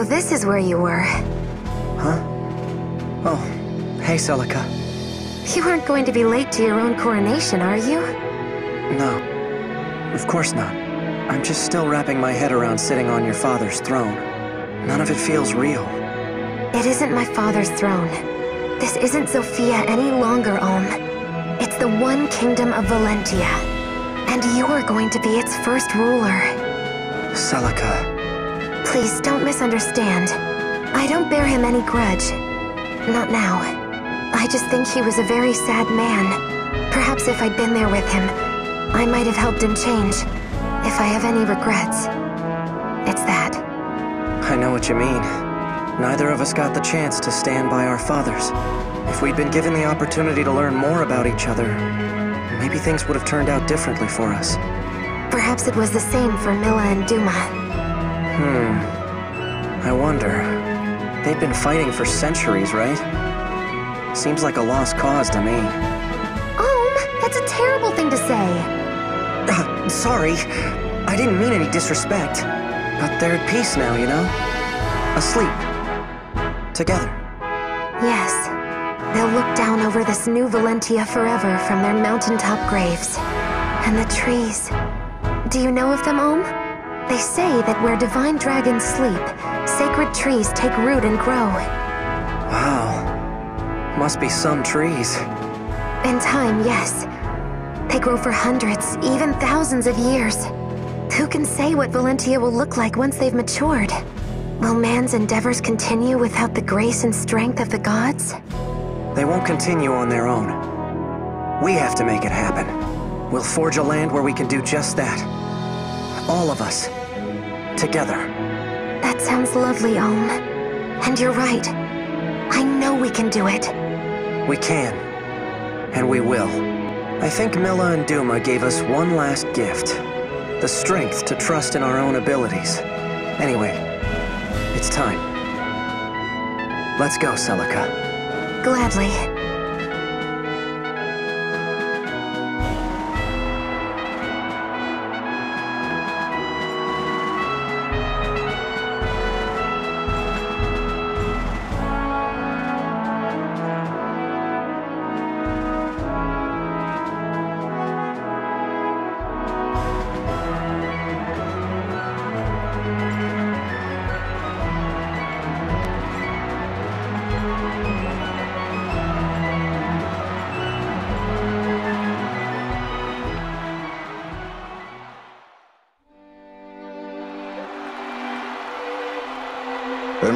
So this is where you were. Huh? Oh, hey, Celica. You aren't going to be late to your own coronation, are you? No, of course not. I'm just still wrapping my head around sitting on your father's throne. None of it feels real. It isn't my father's throne. This isn't Zofia any longer, Alm. It's the one kingdom of Valentia. And you're going to be its first ruler. Celica. Please don't misunderstand. I don't bear him any grudge. Not now. I just think he was a very sad man. Perhaps if I'd been there with him, I might have helped him change. If I have any regrets. It's that. I know what you mean. Neither of us got the chance to stand by our fathers. If we'd been given the opportunity to learn more about each other, maybe things would have turned out differently for us. Perhaps it was the same for Mila and Duma. Hmm. I wonder. They've been fighting for centuries, right? Seems like a lost cause to me. Alm, that's a terrible thing to say. Uh, sorry. I didn't mean any disrespect. But they're at peace now, you know? Asleep. Together. Yes. They'll look down over this new Valentia forever from their mountaintop graves. And the trees. Do you know of them, Alm? They say that where divine dragons sleep, sacred trees take root and grow. Wow. Must be some trees. In time, yes. They grow for hundreds, even thousands of years. Who can say what Valentia will look like once they've matured? Will man's endeavors continue without the grace and strength of the gods? They won't continue on their own. We have to make it happen. We'll forge a land where we can do just that. All of us. Together. That sounds lovely, Alm. And you're right. I know we can do it. We can. And we will. I think Mila and Duma gave us one last gift. The strength to trust in our own abilities. Anyway, it's time. Let's go, Celica. Gladly.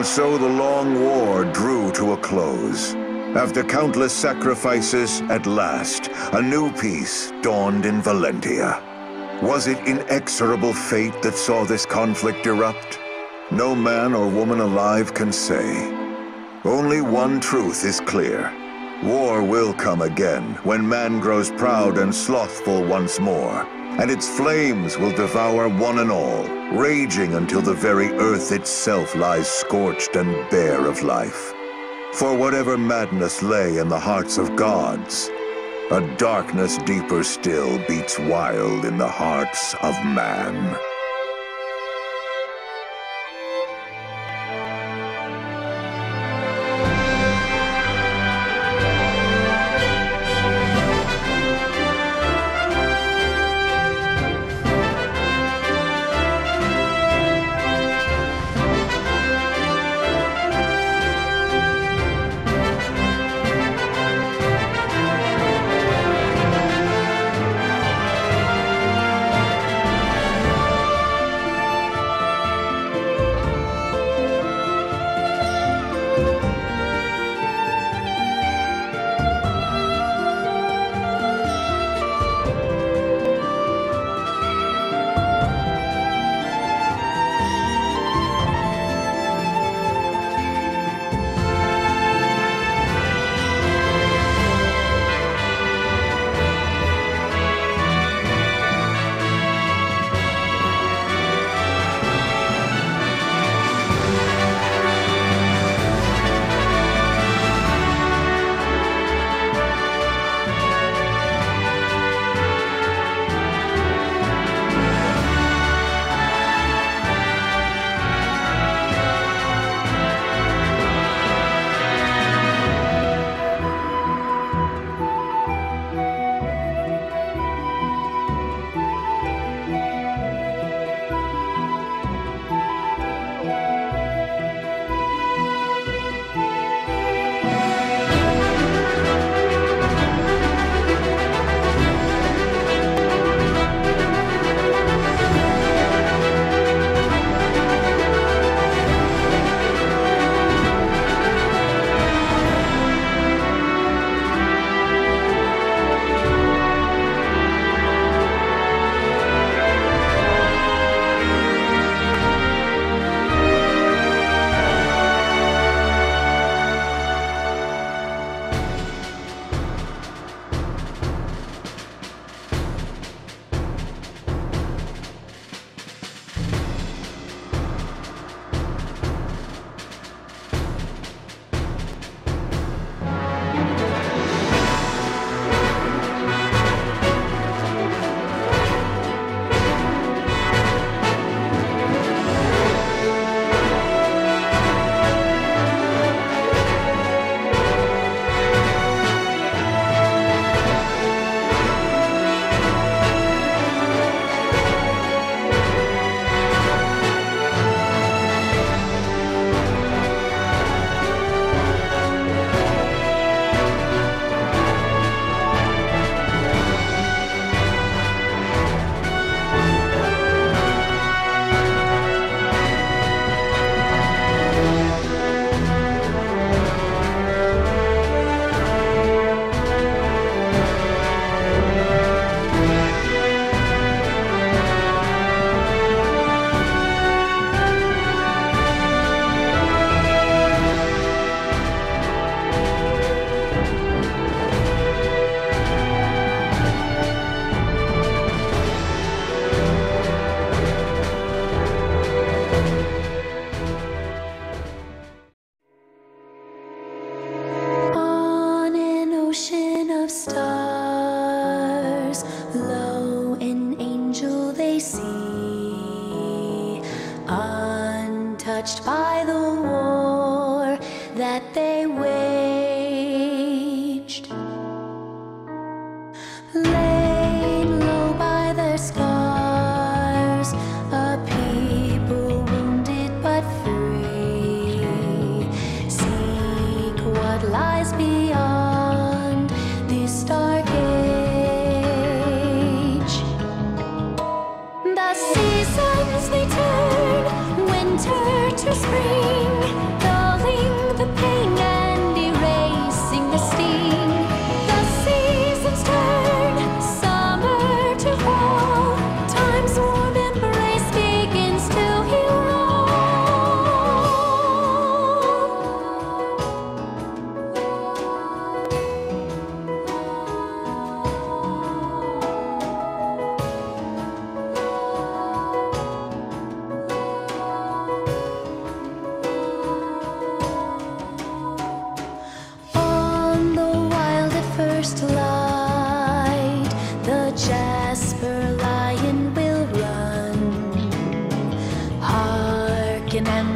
And so the long war drew to a close. After countless sacrifices, at last, a new peace dawned in Valentia. Was it inexorable fate that saw this conflict erupt? No man or woman alive can say. Only one truth is clear. War will come again when man grows proud and slothful once more, and its flames will devour one and all, raging until the very earth itself lies scorched and bare of life. For whatever madness lay in the hearts of gods, a darkness deeper still beats wild in the hearts of man. Seasons they turn, winter to spring, Hearken